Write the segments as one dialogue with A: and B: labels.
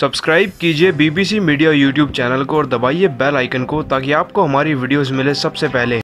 A: Subscribe कीजिए BBC media YouTube channel को और दबाइए बेल आइकन को ताकि आपको हमारी वीडियोस मिले सबसे पहले।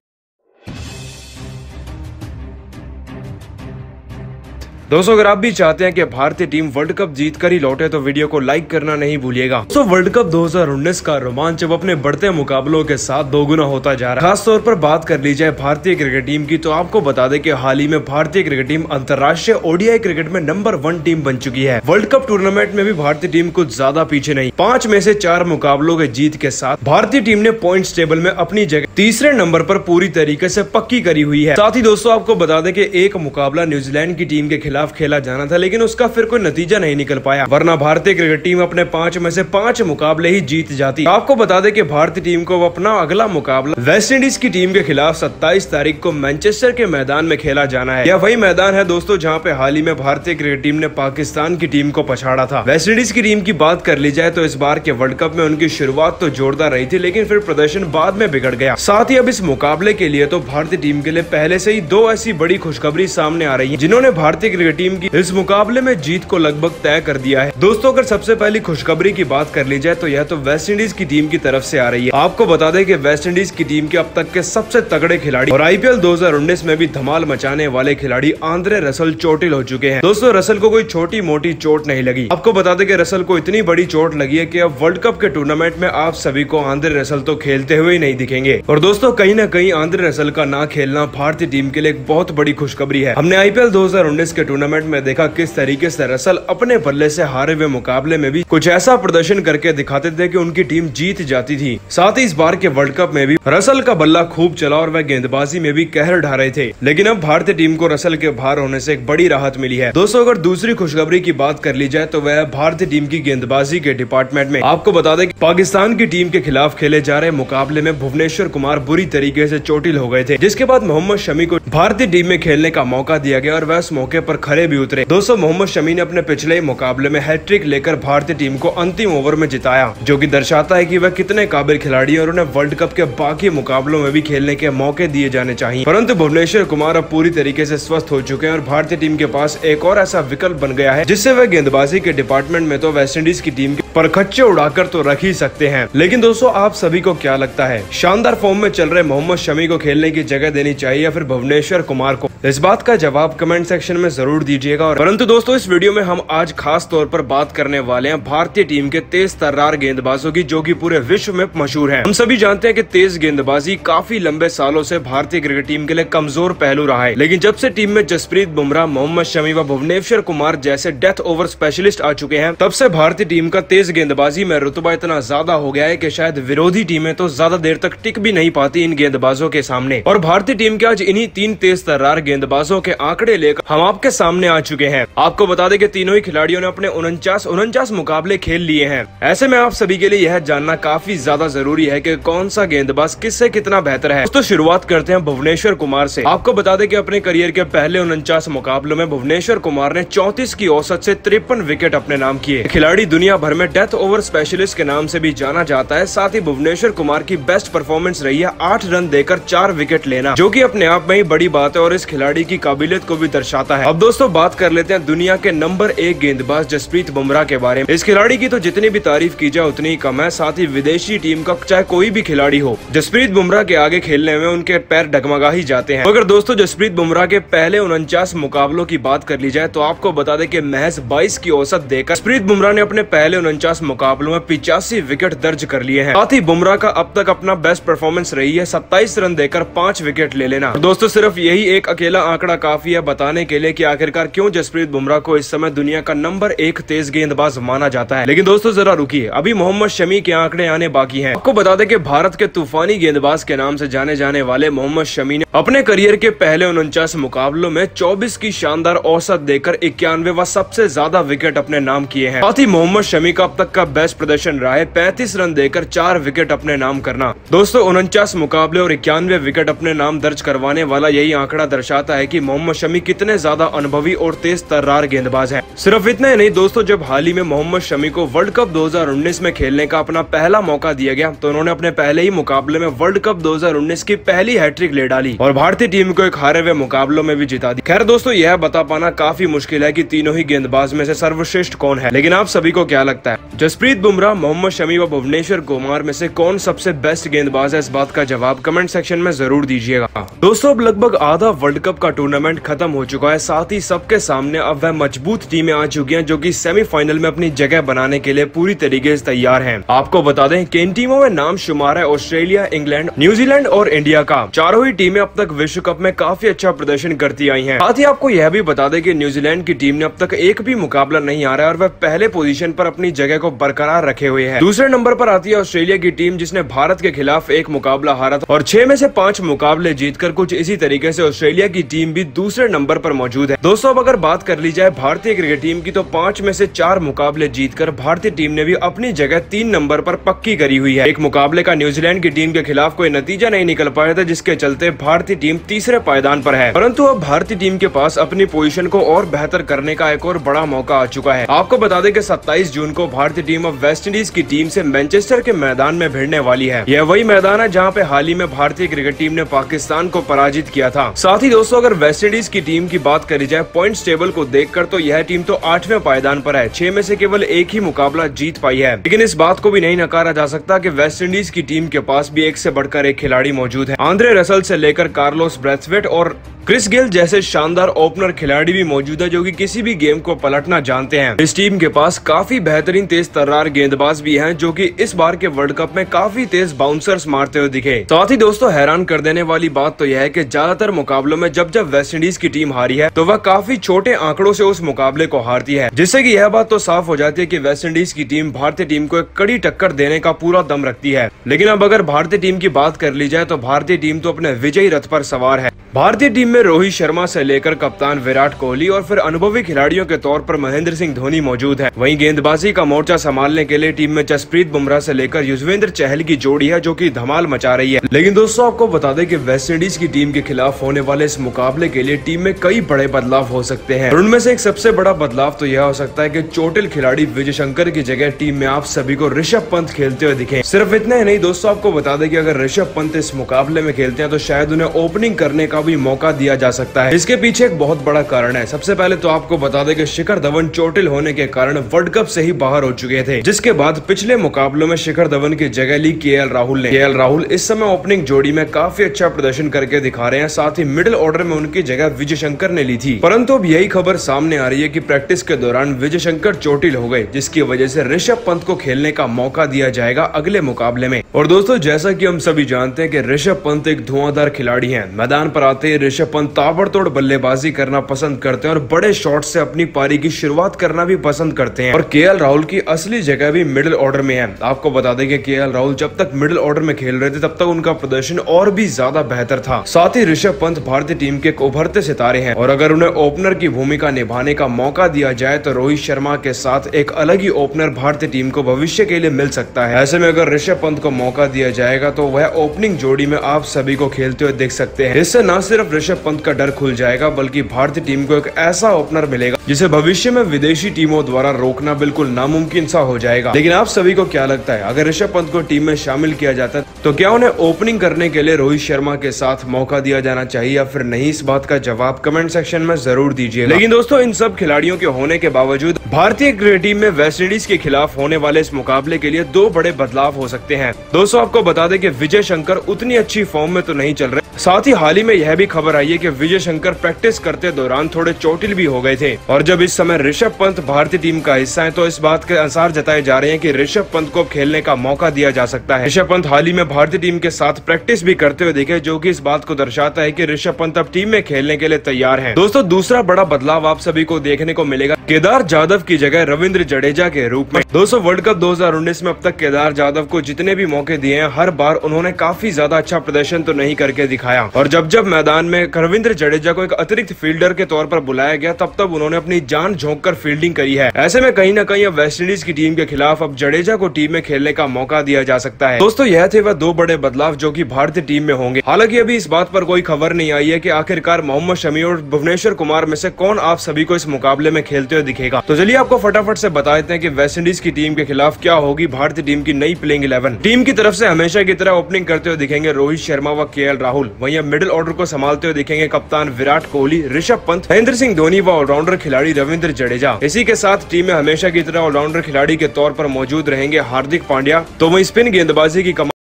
A: दोस्तों, अगर आप भी चाहते हैं कि भारतीय टीम वर्ल्ड कप जीत कर ही लौटे तो वीडियो को लाइक करना नहीं भूलिएगा। तो वर्ल्ड कप 2019 का रोमांच अब अपने बढ़ते मुकाबलों के साथ दोगुना होता जा रहा है। खास तौर पर बात कर ली जाए भारतीय क्रिकेट टीम की तो आपको बता दें कि हाल ही में भारतीय क्रिकेट टीम अंतर्राष्ट्रीय ओडीआई क्रिकेट में नंबर वन टीम बन चुकी है। वर्ल्ड कप टूर्नामेंट में भी भारतीय टीम कुछ ज़्यादा पीछे नहीं। पाँच में से चार मुकाबलों के जीत के साथ भारतीय टीम ने पॉइंट टेबल में अपनी जगह तीसरे नंबर पर पूरी तरीके से पक्की करी हुई है। साथ ही दोस्तों, आपको बता दें कि एक मुकाबला न्यूजीलैंड की टीम के खिलाफ खेला जाना था, लेकिन उसका फिर कोई नतीजा नहीं निकल पाया। वरना भारतीय क्रिकेट टीम अपने पाँच में से पाँच मुकाबले ही जीत जाती। आपको बता दें कि भारतीय टीम को अपना अगला मुकाबला वेस्ट इंडीज की टीम के खिलाफ 27 तारीख को मैनचेस्टर के मैदान में खेला जाना है। यह वही मैदान है दोस्तों, जहाँ पे हाल ही में भारतीय क्रिकेट टीम ने पाकिस्तान की टीम को पछाड़ा था। वेस्ट इंडीज की टीम की बात कर ली जाए तो इस बार के वर्ल्ड कप में उनकी शुरुआत तो जोरदार रही थी, लेकिन फिर प्रदर्शन बाद में बिगड़ गया। साथ ही अब इस मुकाबले के लिए तो भारतीय टीम के लिए पहले से ही दो ऐसी बड़ी खुशखबरी सामने आ रही है, जिन्होंने भारतीय क्रिकेट टीम की। इस मुकाबले में जीत को लगभग तय कर दिया है। दोस्तों, अगर सबसे पहली खुशखबरी की बात कर ली जाए तो यह तो वेस्ट इंडीज की टीम की तरफ़ से आ रही है। आपको बता दें कि वेस्ट इंडीज की टीम के अब तक के सबसे तगड़े खिलाड़ी और आईपीएल 2019 में भी धमाल मचाने वाले खिलाड़ी आंद्रे रसल चोटिल हो चुके हैं। दोस्तों, रसल को कोई छोटी मोटी चोट नहीं लगी। आपको बता दें कि रसल को इतनी बड़ी चोट लगी है कि अब वर्ल्ड कप के टूर्नामेंट में आप सभी को आंद्रे रसल तो खेलते हुए ही नहीं दिखेंगे। और दोस्तों, कहीं ना कहीं आंद्रे रसल का ना खेलना भारतीय टीम के लिए एक बहुत बड़ी खुशखबरी है। हमने आईपीएल 2019 के टूर्नामेंट में देखा किस तरीके से रसल अपने बल्ले से हारे हुए मुकाबले में भी कुछ ऐसा प्रदर्शन करके दिखाते थे कि उनकी टीम जीत जाती थी। साथ ही इस बार के वर्ल्ड कप में भी रसल का बल्ला खूब चला और वह गेंदबाजी में भी कहर ढा रहे थे। लेकिन अब भारतीय टीम को रसल के बाहर होने से एक बड़ी राहत मिली है। दोस्तों, अगर दूसरी खुशखबरी की बात कर ली जाए तो वह भारतीय टीम की गेंदबाजी के डिपार्टमेंट में। आपको बता दें पाकिस्तान की टीम के खिलाफ खेले जा रहे मुकाबले में भुवनेश्वर कुमार बुरी तरीके ऐसी चोटिल हो गए थे, जिसके बाद मोहम्मद शमी को भारतीय टीम में खेलने का मौका दिया गया और वह इस मौके पर खड़े भी उतरे। दोस्तों, मोहम्मद शमी ने अपने पिछले मुकाबले में हैट्रिक लेकर भारतीय टीम को अंतिम ओवर में जिताया, जो कि दर्शाता है कि वह कितने काबिल खिलाड़ी और उन्हें वर्ल्ड कप के बाकी मुकाबलों में भी खेलने के मौके दिए जाने चाहिए। परंतु भुवनेश्वर कुमार अब पूरी तरीके ऐसी स्वस्थ हो चुके हैं और भारतीय टीम के पास एक और ऐसा विकल्प बन गया है, जिससे वह गेंदबाजी के डिपार्टमेंट में तो वेस्ट इंडीज की टीम के परखच्चे उड़ाकर तो रख ही सकते हैं। लेकिन दोस्तों, आप सभी को क्या लगता है, शानदार फॉर्म में चल रहे मोहम्मद शमी को खेलने की जगह देनी चाहिए या फिर भुवनेश्वर कुमार को? इस बात का जवाब कमेंट सेक्शन में ज़रूर दीजिएगा। और परंतु दोस्तों, इस वीडियो में हम आज खास तौर पर बात करने वाले हैं भारतीय टीम के तेज तर्रार गेंदबाजों की, जो कि पूरे विश्व में मशहूर हैं। हम सभी जानते हैं कि तेज गेंदबाजी काफ़ी लंबे सालों से भारतीय क्रिकेट टीम के लिए कमज़ोर पहलू रहा है। लेकिन जब से टीम में जसप्रीत बुमराह, मोहम्मद शमी व भुवनेश्वर कुमार जैसे डेथ ओवर स्पेशलिस्ट आ चुके हैं, तब से भारतीय टीम का तेज गेंदबाजी में रुतबा इतना ज़्यादा हो गया है की शायद विरोधी टीमें तो ज़्यादा देर तक टिक भी नहीं पाती इन गेंदबाजों के सामने। और भारतीय टीम के आज इन्हीं तीन तेज तर्रार गेंदबाजों के आंकड़े लेकर हम आपके सामने आ चुके हैं। आपको बता दें कि तीनों ही खिलाड़ियों ने अपने उनचास उनचास मुकाबले खेल लिए हैं। ऐसे में आप सभी के लिए यह जानना काफ़ी ज़्यादा ज़रूरी है कि कौन सा गेंदबाज किससे कितना बेहतर है। तो शुरुआत करते हैं भुवनेश्वर कुमार ऐसी आपको बता दें की अपने करियर के पहले उनचास मुकाबलों में भुवनेश्वर कुमार ने चौतीस की औसत ऐसी तिरपन विकेट अपने नाम किए। खिलाड़ी दुनिया भर में डेथ ओवर स्पेशलिस्ट के नाम से भी जाना जाता है। साथ ही भुवनेश्वर कुमार की बेस्ट परफॉर्मेंस रही है आठ रन देकर चार विकेट लेना, जो की अपने आप में ही बड़ी बात है और इस खिलाड़ी की काबिलियत को भी दर्शाता है। अब दोस्तों बात कर लेते हैं दुनिया के नंबर एक गेंदबाज जसप्रीत बुमराह के बारे में। इस खिलाड़ी की तो जितनी भी तारीफ़ की जाए, उतनी कम है। साथ ही विदेशी टीम का चाहे कोई भी खिलाड़ी हो, जसप्रीत बुमराह के आगे खेलने में उनके पैर डगमगा ही जाते हैं। अगर दोस्तों, जसप्रीत बुमराह के पहले उनचास मुकाबलों की बात कर ली जाए तो आपको बता दें कि महज 22 की औसत देकर जसप्रीत बुमराह ने अपने पहले उनचास मुकाबलों में पिचासी विकेट दर्ज कर लिए हैं। साथ ही बुमराह का अब तक अपना बेस्ट परफॉर्मेंस रही है, सत्ताईस रन देकर पाँच विकेट ले लेना। दोस्तों, सिर्फ़ यही एक अकेला आंकड़ा काफ़ी है बताने के लिए की आखिरकार क्यों जसप्रीत बुमराह को इस समय दुनिया का नंबर एक तेज गेंदबाज माना जाता है? लेकिन दोस्तों, जरा रुकिए। अभी मोहम्मद शमी के आंकड़े आने बाकी हैं। आपको बता दें कि भारत के तूफानी गेंदबाज के नाम से जाने जाने वाले मोहम्मद शमी ने अपने करियर के पहले उनचास मुकाबलों में 24 की शानदार औसत देकर इक्यानवे व सबसे ज़्यादा विकेट अपने नाम किए हैं। साथ ही मोहम्मद शमी का अब तक का बेस्ट प्रदर्शन रहा है, पैंतीस रन देकर चार विकेट अपने नाम करना। दोस्तों, उनचास मुकाबले और इक्यानवे विकेट अपने नाम दर्ज करवाने वाला यही आंकड़ा दर्शाता है की मोहम्मद शमी कितने ज़्यादा अनुभवी और तेज तर्रार गेंदबाज है। सिर्फ़ इतना ही नहीं, दोस्तों, जब हाल ही में मोहम्मद शमी को वर्ल्ड कप 2019 में खेलने का अपना पहला मौका दिया गया तो उन्होंने अपने पहले ही मुकाबले में वर्ल्ड कप 2019 की पहली हैट्रिक ले डाली और भारतीय टीम को एक हारे हुए मुकाबलों में भी जिता दी। खैर, दोस्तों, यह बता पाना काफ़ी मुश्किल है की तीनों ही गेंदबाज में से सर्वश्रेष्ठ कौन है, लेकिन आप सभी को क्या लगता है? जसप्रीत बुमराह, मोहम्मद शमी व भुवनेश्वर कुमार में से कौन सबसे बेस्ट गेंदबाज है? इस बात का जवाब कमेंट सेक्शन में ज़रूर दीजिएगा। दोस्तों, अब लगभग आधा वर्ल्ड कप का टूर्नामेंट खत्म हो चुका है, साथ ही सबके सामने अब वह मज़बूत टीमें आ चुकी हैं जो कि सेमीफाइनल में अपनी जगह बनाने के लिए पूरी तरीके से तैयार हैं। आपको बता दें कि इन टीमों में नाम शुमार है ऑस्ट्रेलिया, इंग्लैंड, न्यूजीलैंड और इंडिया का। चारों ही टीमें अब तक विश्व कप में काफ़ी अच्छा प्रदर्शन करती आई है। साथ ही आपको यह भी बता दें की न्यूजीलैंड की टीम ने अब तक एक भी मुकाबला नहीं आ रहा है और वह पहले पोजीशन पर अपनी जगह को बरकरार रखे हुए है। दूसरे नंबर पर आती है ऑस्ट्रेलिया की टीम, जिसने भारत के खिलाफ एक मुकाबला हारा था और छह में से पाँच मुकाबले जीतकर कुछ इसी तरीके से ऑस्ट्रेलिया की टीम भी दूसरे नंबर पर मौजूद है। दोस्तों, अब अगर बात कर ली जाए भारतीय क्रिकेट टीम की तो पाँच में से चार मुकाबले जीतकर भारतीय टीम ने भी अपनी जगह तीन नंबर पर पक्की करी हुई है। एक मुकाबले का न्यूजीलैंड की टीम के खिलाफ कोई नतीजा नहीं निकल पाया था, जिसके चलते भारतीय टीम तीसरे पायदान पर है। परंतु अब भारतीय टीम के पास अपनी पोजीशन को और बेहतर करने का एक और बड़ा मौका आ चुका है। आपको बता दें कि 27 जून को भारतीय टीम अब वेस्ट इंडीज की टीम से मैनचेस्टर के मैदान में भिड़ने वाली है। यह वही मैदान है, जहाँ पे हाल ही में भारतीय क्रिकेट टीम ने पाकिस्तान को पराजित किया था। साथ ही दोस्तों, अगर वेस्ट इंडीज की टीम की बात करी जाए पॉइंट टेबल को देखकर तो यह टीम तो आठवें पायदान पर है। छह में से केवल एक ही मुकाबला जीत पाई है। लेकिन इस बात को भी नहीं नकारा जा सकता कि वेस्ट इंडीज की टीम के पास भी एक से बढ़कर एक खिलाड़ी मौजूद है। आंद्रे रसल से लेकर कार्लोस ब्रेथवेट और क्रिस गेल जैसे शानदार ओपनर खिलाड़ी भी मौजूद है जो कि किसी भी गेम को पलटना जानते हैं। इस टीम के पास काफ़ी बेहतरीन तेज तर्रार गेंदबाज भी हैं जो कि इस बार के वर्ल्ड कप में काफ़ी तेज बाउंसर्स मारते हुए दिखे। साथ ही दोस्तों, हैरान कर देने वाली बात तो यह है कि ज़्यादातर मुकाबलों में जब जब वेस्ट इंडीज की टीम हारी है तो वह काफ़ी छोटे आंकड़ों से उस मुकाबले को हारती है। जिससे की यह बात तो साफ़ हो जाती है की वेस्ट इंडीज की टीम भारतीय टीम को एक कड़ी टक्कर देने का पूरा दम रखती है। लेकिन अब अगर भारतीय टीम की बात कर ली जाए तो भारतीय टीम तो अपने विजयी रथ पर सवार है। भारतीय टीम में रोहित शर्मा से लेकर कप्तान विराट कोहली और फिर अनुभवी खिलाड़ियों के तौर पर महेंद्र सिंह धोनी मौजूद है। वहीं गेंदबाजी का मोर्चा संभालने के लिए टीम में जसप्रीत बुमराह से लेकर युजवेंद्र चहल की जोड़ी है, जो की धमाल मचा रही है। लेकिन दोस्तों, आपको बता दें कि वेस्ट इंडीज की टीम के खिलाफ होने वाले इस मुकाबले के लिए टीम में कई बड़े बदलाव हो सकते हैं। उनमें से एक सबसे बड़ा बदलाव तो यह हो सकता है की चोटिल खिलाड़ी विजय शंकर की जगह टीम में आप सभी को ऋषभ पंत खेलते हुए दिखे। सिर्फ़ इतना ही नहीं, दोस्तों, आपको बता दें कि अगर ऋषभ पंत इस मुकाबले में खेलते हैं तो शायद उन्हें ओपनिंग करने का भी मौका दिया जा सकता है। इसके पीछे एक बहुत बड़ा कारण है। सबसे पहले तो आपको बता दें कि शिखर धवन चोटिल होने के कारण वर्ल्ड कप से ही बाहर हो चुके थे, जिसके बाद पिछले मुकाबलों में शिखर धवन की जगह ली के राहुल ने। के राहुल इस समय ओपनिंग जोड़ी में काफ़ी अच्छा प्रदर्शन करके दिखा रहे हैं, साथ ही मिडिल ऑर्डर में उनकी जगह विजय शंकर ने ली थी। परंतु अब यही खबर सामने आ रही है की प्रैक्टिस के दौरान विजय शंकर चोटिल हो गए, जिसकी वजह से ऋषभ पंत को खेलने का मौका दिया जाएगा अगले मुकाबले में। और दोस्तों, जैसा की हम सभी जानते हैं की ऋषभ पंत एक धुआंधार खिलाड़ी है। मैदान पर आते ही ऋषभ पंत ताबड़तोड़ बल्लेबाजी करना पसंद करते हैं और बड़े शॉट से अपनी पारी की शुरुआत करना भी पसंद करते हैं। और के राहुल की असली जगह भी मिडिल ऑर्डर में है। आपको बता दें कि के राहुल जब तक मिडिल ऑर्डर में खेल रहे थे, तब तक उनका प्रदर्शन और भी ज़्यादा बेहतर था। साथ ही ऋषभ पंत भारतीय टीम के उभरते सितारे हैं और अगर उन्हें ओपनर की भूमिका निभाने का मौका दिया जाए तो रोहित शर्मा के साथ एक अलग ही ओपनर भारतीय टीम को भविष्य के लिए मिल सकता है। ऐसे में अगर ऋषभ पंत को मौका दिया जाएगा तो वह ओपनिंग जोड़ी में आप सभी को खेलते हुए देख सकते हैं। इससे न सिर्फ़ ऋषभ पंत का डर खुल जाएगा, बल्कि भारतीय टीम को एक ऐसा ओपनर मिलेगा जिसे भविष्य में विदेशी टीमों द्वारा रोकना बिल्कुल नामुमकिन सा हो जाएगा। लेकिन आप सभी को क्या लगता है? अगर ऋषभ पंत को टीम में शामिल किया जाता तो क्या उन्हें ओपनिंग करने के लिए रोहित शर्मा के साथ मौका दिया जाना चाहिए या फिर नहीं? इस बात का जवाब कमेंट सेक्शन में ज़रूर दीजिए लेकिन दोस्तों, इन सब खिलाड़ियों के होने के बावजूद, भारतीय क्रिकेट टीम में वेस्ट इंडीज के खिलाफ होने वाले इस मुकाबले के लिए दो बड़े बदलाव हो सकते हैं। दोस्तों, आपको बता दें कि विजय शंकर उतनी अच्छी फॉर्म में तो नहीं चल रहे। साथ ही हाल ही में यह भी खबर आई है कि विजय शंकर प्रैक्टिस करते दौरान थोड़े चोटिल भी हो गए थे। और जब इस समय ऋषभ पंत भारतीय टीम का हिस्सा है तो इस बात के आसार जताए जा रहे हैं कि ऋषभ पंत को खेलने का मौका दिया जा सकता है। ऋषभ पंत हाल ही में भारतीय टीम के साथ प्रैक्टिस भी करते हुए दिखे, जो कि इस बात को दर्शाता है कि ऋषभ पंत अब टीम में खेलने के लिए तैयार है। दोस्तों, दूसरा बड़ा बदलाव आप सभी को देखने को मिलेगा। केदार जाधव की जगह रविंद्र जडेजा के रूप में। दोस्तों, वर्ल्ड कप 2019 में अब तक केदार जाधव को जितने भी मौके दिए हैं, हर बार उन्होंने काफ़ी ज़्यादा अच्छा प्रदर्शन तो नहीं करके दिखाया। और जब जब मैदान में रविंद्र जडेजा को एक अतिरिक्त फील्डर के तौर पर बुलाया गया, तब तब उन्होंने अपनी जान झोंक कर फील्डिंग करी है। ऐसे में कहीं ना कहीं अब वेस्ट इंडीज की टीम के खिलाफ अब जडेजा को टीम में खेलने का मौका दिया जा सकता है। दोस्तों, यह थे वह दो बड़े बदलाव जो की भारतीय टीम में होंगे। हालाँकि अभी इस बात पर कोई खबर नहीं आई है की आखिरकार मोहम्मद शमी और भुवनेश्वर कुमार में से कौन आप सभी को इस मुकाबले में खेलते हुए दिखेगा। तो चलिए आपको फटाफट से बता देते हैं कि वेस्ट इंडीज की टीम के खिलाफ क्या होगी भारतीय टीम की नई प्लेइंग इलेवन टीम की तरफ़ से हमेशा की तरह ओपनिंग करते हुए दिखेंगे रोहित शर्मा व के राहुल। वहीं मिडिल ऑर्डर को संभालते हुए दिखेंगे कप्तान विराट कोहली, ऋषभ पंत, महेंद्र सिंह धोनी व ऑलराउंडर खिलाड़ी। रविंद्र जडेजा। इसी के साथ टीम में हमेशा की तरह ऑलराउंडर खिलाड़ी के तौर पर मौजूद रहेंगे हार्दिक पांड्या। तो वही स्पिन गेंदबाजी की